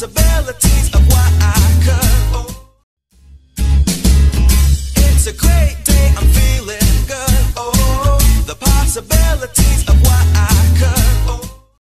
possibilities of what I could. Oh. It's a great day, I'm feeling good. Oh, the possibilities of what